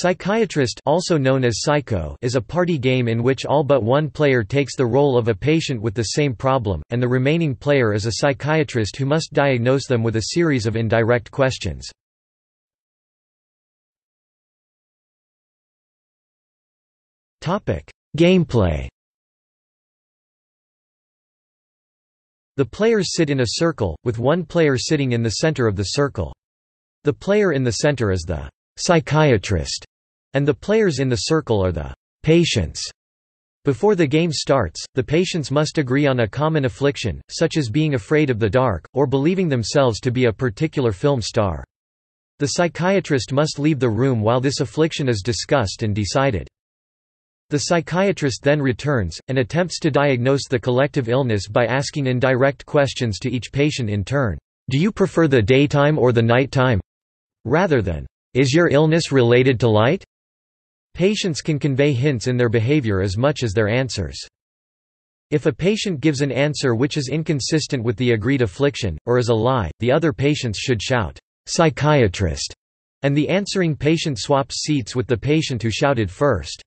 Psychiatrist also known as Psycho is a party game in which all but one player takes the role of a patient with the same problem, and the remaining player is a psychiatrist who must diagnose them with a series of indirect questions. Gameplay The players sit in a circle, with one player sitting in the center of the circle. The player in the center is the psychiatrist, and the players in the circle are the patients. Before the game starts, the patients must agree on a common affliction, such as being afraid of the dark, or believing themselves to be a particular film star. The psychiatrist must leave the room while this affliction is discussed and decided. The psychiatrist then returns, and attempts to diagnose the collective illness by asking indirect questions to each patient in turn. Do you prefer the daytime or the nighttime? Rather than, is your illness related to light? Patients can convey hints in their behavior as much as their answers. If a patient gives an answer which is inconsistent with the agreed affliction, or is a lie, the other patients should shout, "'Psychiatrist!' and the answering patient swaps seats with the patient who shouted first.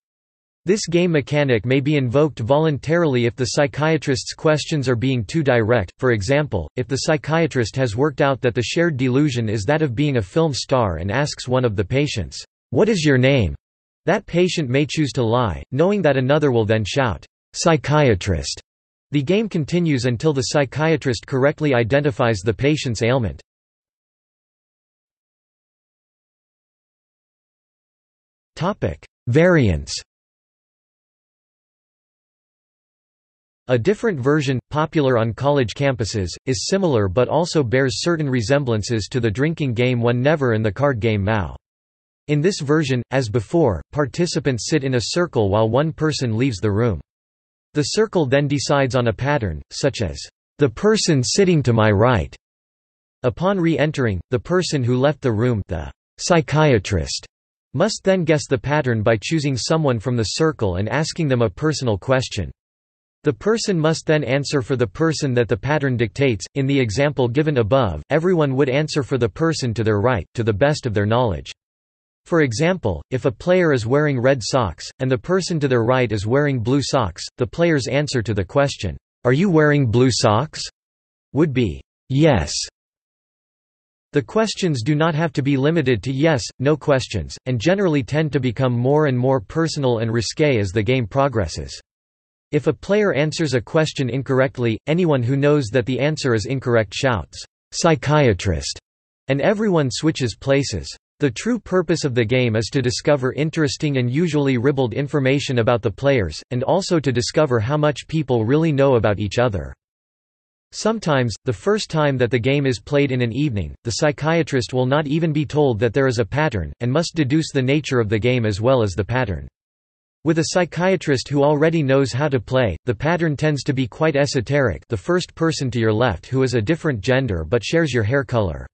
This game mechanic may be invoked voluntarily if the psychiatrist's questions are being too direct, for example, if the psychiatrist has worked out that the shared delusion is that of being a film star and asks one of the patients, "'What is your name?' That patient may choose to lie, knowing that another will then shout, "'Psychiatrist!' The game continues until the psychiatrist correctly identifies the patient's ailment. Variants A different version, popular on college campuses, is similar but also bears certain resemblances to the drinking game One Never and the card game Mao. In this version, as before, participants sit in a circle while one person leaves the room. The circle then decides on a pattern, such as, "...the person sitting to my right." Upon re-entering, the person who left the room the psychiatrist must then guess the pattern by choosing someone from the circle and asking them a personal question. The person must then answer for the person that the pattern dictates. In the example given above, everyone would answer for the person to their right, to the best of their knowledge. For example, if a player is wearing red socks, and the person to their right is wearing blue socks, the player's answer to the question, Are you wearing blue socks? would be, Yes. The questions do not have to be limited to yes, no questions, and generally tend to become more and more personal and risque as the game progresses. If a player answers a question incorrectly, anyone who knows that the answer is incorrect shouts, "'Psychiatrist!' and everyone switches places. The true purpose of the game is to discover interesting and usually ribald information about the players, and also to discover how much people really know about each other. Sometimes, the first time that the game is played in an evening, the psychiatrist will not even be told that there is a pattern, and must deduce the nature of the game as well as the pattern. With a psychiatrist who already knows how to play, the pattern tends to be quite esoteric the first person to your left who is a different gender but shares your hair color.